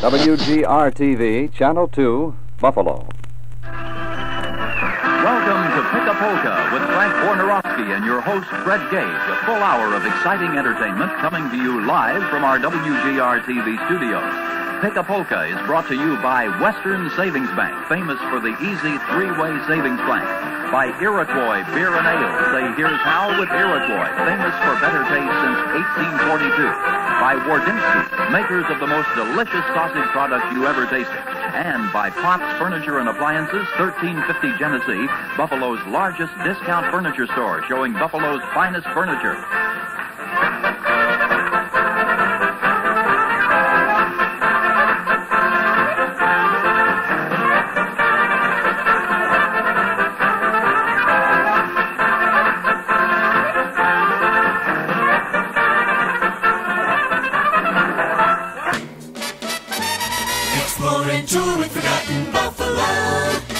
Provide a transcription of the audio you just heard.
WGR-TV, Channel 2, Buffalo. Welcome to Pic-A-Polka with Frank Wojnarowski and your host, Fred Gage. A full hour of exciting entertainment coming to you live from our WGR TV studios. Pic-A-Polka is brought to you by Western Savings Bank, famous for the easy three-way savings plan. By Iroquois Beer and Ale. Say here's how with Iroquois, famous for better taste since 1842. By Wardynski, makers of the most delicious sausage product you ever tasted. And by Potts Furniture and Appliances, 1350 Genesee, Buffalo's largest discount furniture store, showing Buffalo's finest furniture. exploring, touring, forgotten Buffalo.